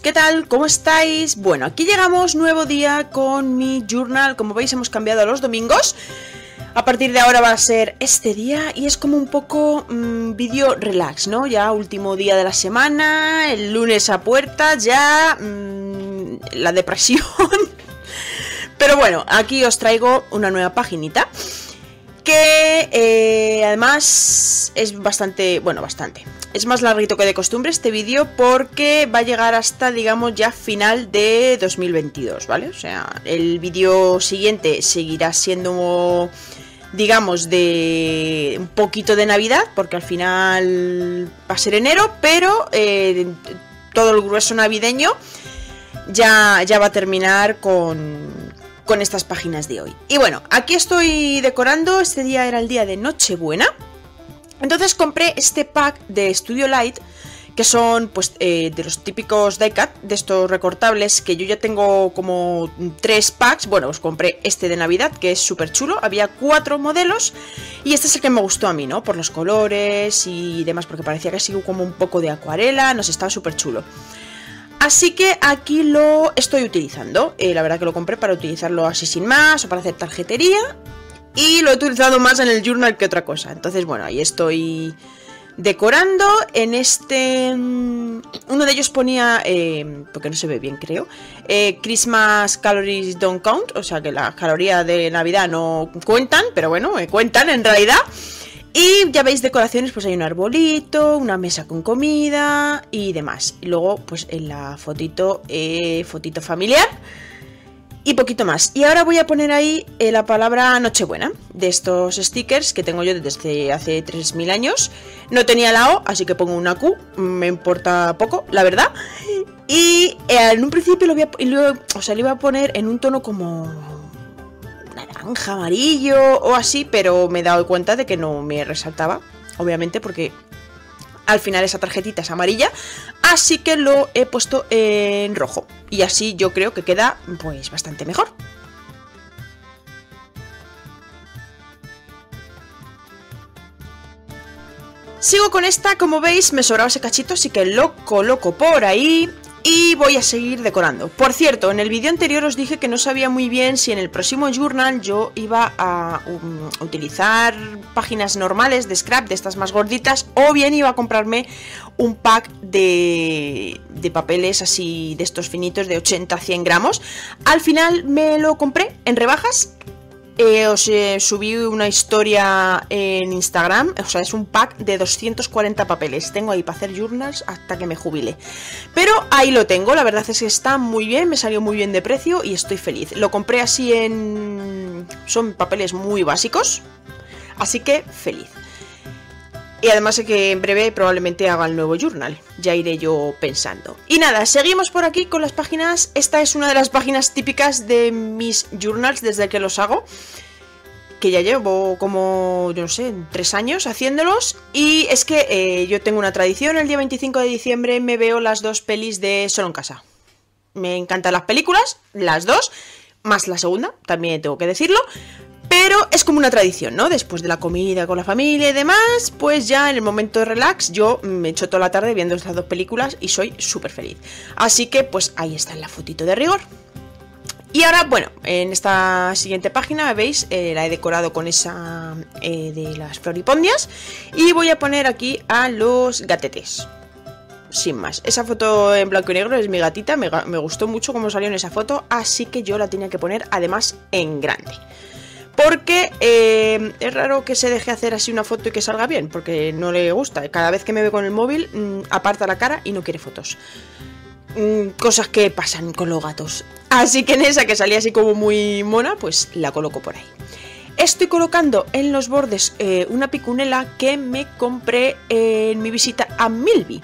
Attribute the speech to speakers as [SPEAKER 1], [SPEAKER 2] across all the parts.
[SPEAKER 1] ¿qué tal? ¿Cómo estáis? Bueno, aquí llegamos, nuevo día con mi journal. Como veis, hemos cambiado a los domingos. A partir de ahora va a ser este día y es como un poco mm, vídeo relax, ¿no? Ya último día de la semana, el lunes a puerta, ya mm, la depresión. Pero bueno, aquí os traigo una nueva paginita que eh, además es bastante, bueno, bastante. Es más larguito que de costumbre este vídeo porque va a llegar hasta, digamos, ya final de 2022, ¿vale? O sea, el vídeo siguiente seguirá siendo, digamos, de un poquito de Navidad, porque al final va a ser enero, pero eh, todo el grueso navideño ya, ya va a terminar con, con estas páginas de hoy. Y bueno, aquí estoy decorando, este día era el día de Nochebuena. Entonces compré este pack de Studio Light, que son pues eh, de los típicos diecut, de estos recortables, que yo ya tengo como tres packs. Bueno, os compré este de Navidad, que es súper chulo. Había cuatro modelos y este es el que me gustó a mí, ¿no? Por los colores y demás, porque parecía que sido como un poco de acuarela, nos estaba súper chulo. Así que aquí lo estoy utilizando. Eh, la verdad que lo compré para utilizarlo así sin más o para hacer tarjetería y lo he utilizado más en el journal que otra cosa. Entonces, bueno, ahí estoy decorando. En este... Mm, uno de ellos ponía, eh, porque no se ve bien creo, eh, Christmas Calories Don't Count, o sea que las calorías de Navidad no cuentan, pero bueno, me cuentan en realidad. Y ya veis decoraciones, pues hay un arbolito, una mesa con comida y demás. Y luego, pues en la fotito, eh, fotito familiar y poquito más. Y ahora voy a poner ahí eh, la palabra Nochebuena de estos stickers que tengo yo desde hace 3.000 años. No tenía la O, así que pongo una Q, me importa poco, la verdad. Y eh, en un principio lo voy o sea, lo iba a poner en un tono como naranja, amarillo o así, pero me he dado cuenta de que no me resaltaba, obviamente, porque al final esa tarjetita es amarilla, así que lo he puesto en rojo. Y así yo creo que queda pues bastante mejor. Sigo con esta, como veis me sobraba ese cachito, así que lo coloco por ahí y voy a seguir decorando. Por cierto, en el vídeo anterior os dije que no sabía muy bien si en el próximo journal yo iba a um, utilizar páginas normales de scrap, de estas más gorditas, o bien iba a comprarme un pack de, de papeles así de estos finitos de 80 a 100 gramos. Al final me lo compré en rebajas eh, os eh, subí una historia en Instagram, o sea, es un pack de 240 papeles. Tengo ahí para hacer journals hasta que me jubile. Pero ahí lo tengo, la verdad es que está muy bien, me salió muy bien de precio y estoy feliz. Lo compré así en... son papeles muy básicos, así que feliz. Y además sé que en breve probablemente haga el nuevo journal. Ya iré yo pensando. Y nada, seguimos por aquí con las páginas. Esta es una de las páginas típicas de mis journals desde que los hago. Que ya llevo como, yo no sé, tres años haciéndolos. Y es que eh, yo tengo una tradición. El día 25 de diciembre me veo las dos pelis de Solo en Casa. Me encantan las películas, las dos. Más la segunda, también tengo que decirlo. Pero es como una tradición, ¿no? Después de la comida con la familia y demás, pues ya en el momento de relax yo me echo toda la tarde viendo estas dos películas y soy súper feliz. Así que pues ahí está la fotito de rigor. Y ahora, bueno, en esta siguiente página, veis, eh, la he decorado con esa eh, de las floripondias. Y voy a poner aquí a los gatetes. Sin más, esa foto en blanco y negro es mi gatita, me, me gustó mucho cómo salió en esa foto, así que yo la tenía que poner además en grande. Porque eh, es raro que se deje hacer así una foto y que salga bien, porque no le gusta. Cada vez que me ve con el móvil, mm, aparta la cara y no quiere fotos. Mm, cosas que pasan con los gatos. Así que en esa que salía así como muy mona, pues la coloco por ahí. Estoy colocando en los bordes eh, una picunela que me compré en mi visita a Milby.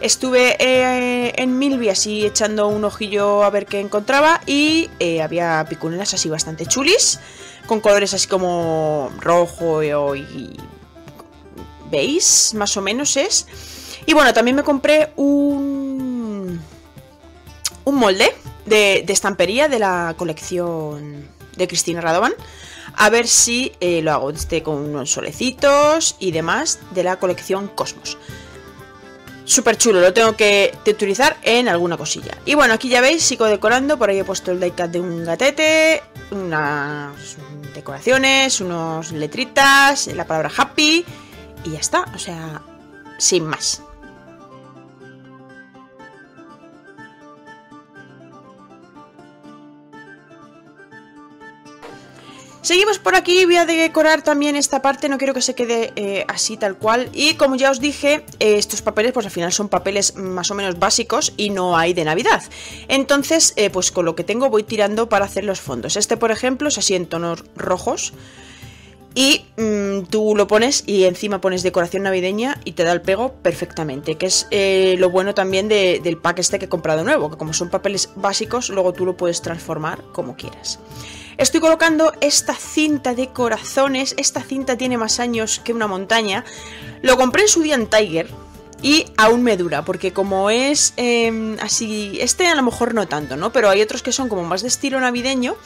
[SPEAKER 1] Estuve eh, en Milby así echando un ojillo a ver qué encontraba y había picunelas así bastante chulis con colores así como rojo y, veis, más o menos es. Y bueno, también me compré un, un molde de, estampería de la colección de Cristina Radovan. A ver si eh, lo hago este con unos solecitos y demás de la colección Cosmos. Súper chulo, lo tengo que utilizar en alguna cosilla. Y bueno, aquí ya veis, sigo decorando, por ahí he puesto el diecast de un gatete, unas decoraciones, unos letritas, la palabra happy y ya está, o sea, sin más. Seguimos por aquí, voy a decorar también esta parte, no quiero que se quede eh, así tal cual. Y como ya os dije, eh, estos papeles pues al final son papeles más o menos básicos y no hay de Navidad. Entonces, eh, pues con lo que tengo voy tirando para hacer los fondos. Este, por ejemplo, es así en tonos rojos. Y mm, tú lo pones y encima pones decoración navideña y te da el pego perfectamente. Que es lo bueno también del pack este que he comprado nuevo. Que como son papeles básicos, luego tú lo puedes transformar como quieras. Estoy colocando esta cinta de corazones. Esta cinta tiene más años que una montaña. Lo compré en su día en Tiger. Y aún me dura, porque como es em, así, este a lo mejor no tanto, ¿no? Pero hay otros que son como más de estilo navideño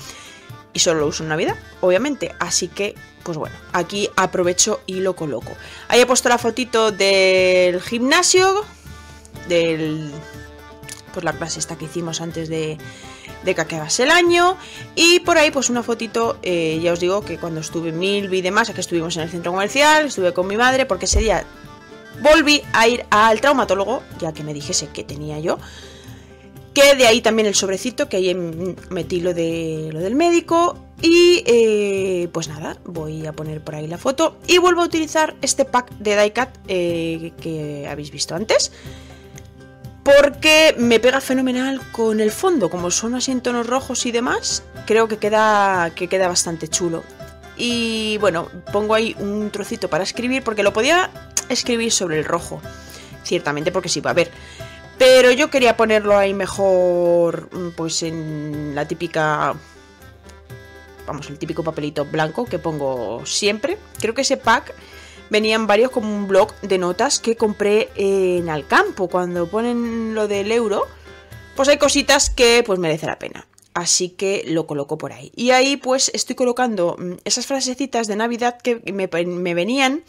[SPEAKER 1] y solo lo uso en Navidad, obviamente. Así que, pues bueno, aquí aprovecho y lo coloco. Ahí he puesto la fotito del gimnasio, del... Pues la clase esta que hicimos antes de, que acabase el año. Y por ahí, pues una fotito, eh, ya os digo que cuando estuve en Milby y demás, aquí estuvimos en el centro comercial, estuve con mi madre, porque ese día volví a ir al traumatólogo, ya que me dijese que tenía yo. Que de ahí también el sobrecito, que ahí metí lo, de, lo del médico. Y eh, pues nada, voy a poner por ahí la foto. Y vuelvo a utilizar este pack de Diecat eh, que habéis visto antes porque me pega fenomenal con el fondo, como son así en tonos rojos y demás, creo que queda, que queda bastante chulo. Y bueno, pongo ahí un trocito para escribir, porque lo podía escribir sobre el rojo, ciertamente, porque sí va a ver. Pero yo quería ponerlo ahí mejor, pues en la típica vamos, el típico papelito blanco que pongo siempre. Creo que ese pack venían varios como un blog de notas que compré en Alcampo. Cuando ponen lo del euro, pues hay cositas que pues merece la pena. Así que lo coloco por ahí. Y ahí pues estoy colocando mm, esas frasecitas de Navidad que me, venían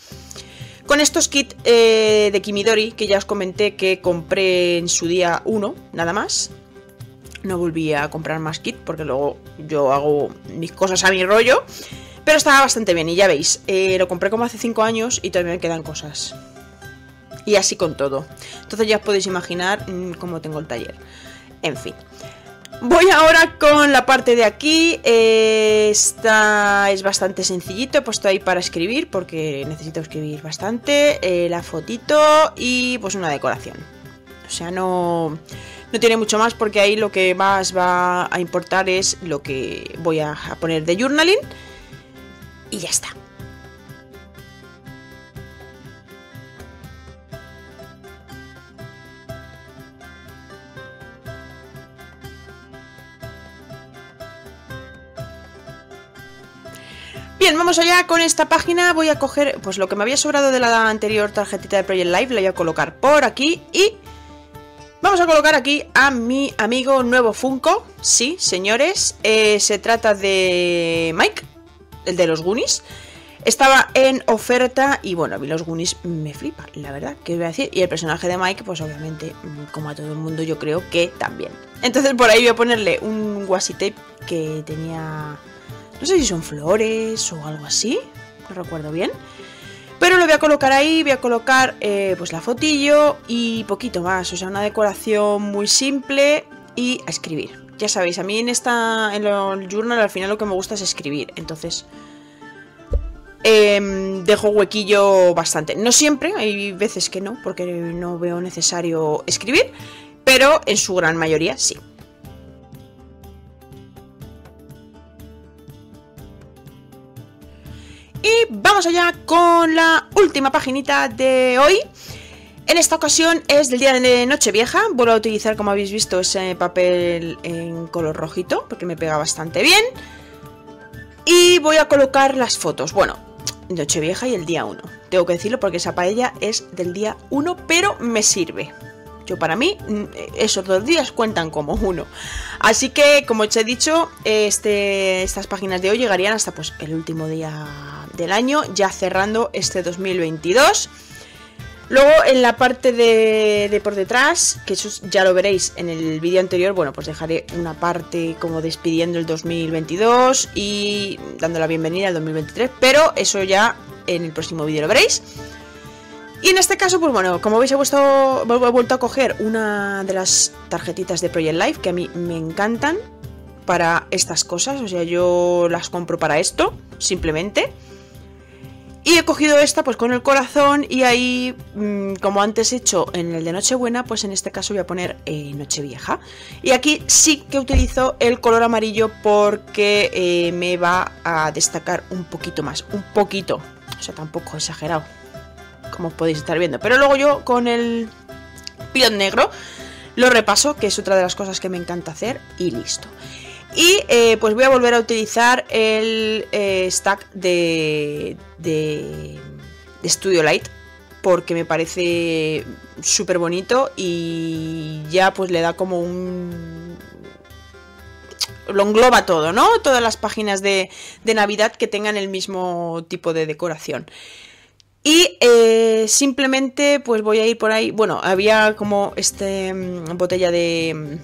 [SPEAKER 1] con estos kits eh, de Kimidori que ya os comenté que compré en su día uno, nada más. No volví a comprar más kit porque luego yo hago mis cosas a mi rollo. Pero estaba bastante bien y ya veis, eh, lo compré como hace 5 años y todavía me quedan cosas. Y así con todo. Entonces ya os podéis imaginar mm, cómo tengo el taller. En fin. Voy ahora con la parte de aquí. Eh, esta es bastante sencillito. He puesto ahí para escribir porque necesito escribir bastante. Eh, la fotito y pues una decoración. O sea, no, no tiene mucho más porque ahí lo que más va a importar es lo que voy a poner de journaling y ya está. Bien, vamos allá con esta página. Voy a coger pues lo que me había sobrado de la anterior tarjetita de Project Live, la voy a colocar por aquí y vamos a colocar aquí a mi amigo nuevo Funko. Sí, señores, eh, se trata de Mike, el de los Goonies. Estaba en oferta y bueno, a mí los Goonies me flipa, la verdad, ¿qué voy a decir? Y el personaje de Mike, pues obviamente, como a todo el mundo, yo creo que también. Entonces por ahí voy a ponerle un washi tape que tenía, no sé si son flores o algo así, no recuerdo bien. Pero lo voy a colocar ahí, voy a colocar eh, pues la fotillo y poquito más, o sea, una decoración muy simple y a escribir ya sabéis, a mí en esta en el journal al final lo que me gusta es escribir, entonces em, dejo huequillo bastante. No siempre, hay veces que no, porque no veo necesario escribir, pero en su gran mayoría sí. Y vamos allá con la última paginita de hoy. En esta ocasión es del día de Nochevieja. Vuelvo a utilizar, como habéis visto, ese papel en color rojito, porque me pega bastante bien. Y voy a colocar las fotos. Bueno, Nochevieja y el día 1. Tengo que decirlo porque esa paella es del día 1, pero me sirve. Yo para mí, esos dos días cuentan como uno. Así que, como os he dicho, este, estas páginas de hoy llegarían hasta pues, el último día del año, ya cerrando este 2022. Luego en la parte de, por detrás, que eso ya lo veréis en el vídeo anterior, bueno, pues dejaré una parte como despidiendo el 2022 y dando la bienvenida al 2023, pero eso ya en el próximo vídeo lo veréis. Y en este caso, pues bueno, como veis he, vuelto, he vuelto a coger una de las tarjetitas de Project Life que a mí me encantan para estas cosas, o sea, yo las compro para esto, simplemente. Y he cogido esta pues con el corazón y ahí, mm, como antes he hecho en el de Nochebuena, pues en este caso voy a poner eh, Nochevieja. Y aquí sí que utilizo el color amarillo porque eh, me va a destacar un poquito más, un poquito, o sea, tampoco exagerado, como podéis estar viendo. Pero luego yo con el pilón negro lo repaso, que es otra de las cosas que me encanta hacer, y listo. Y eh, pues voy a volver a utilizar el eh, stack de, de, Studio Light porque me parece súper bonito y ya pues le da como un... lo engloba todo, ¿no? Todas las páginas de, de Navidad que tengan el mismo tipo de decoración. Y eh, simplemente pues voy a ir por ahí, bueno, había como este mm, botella de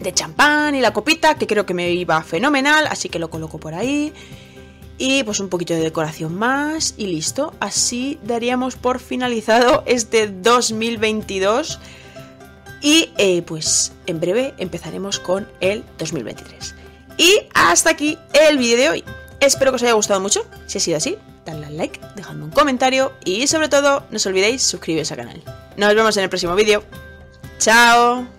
[SPEAKER 1] de champán y la copita, que creo que me iba fenomenal, así que lo coloco por ahí. Y pues un poquito de decoración más y listo. Así daríamos por finalizado este 2022. Y eh, pues en breve empezaremos con el 2023. Y hasta aquí el vídeo de hoy. Espero que os haya gustado mucho. Si ha sido así, dadle al like, dejadme un comentario y sobre todo no os olvidéis suscribiros al canal. Nos vemos en el próximo vídeo. ¡Chao!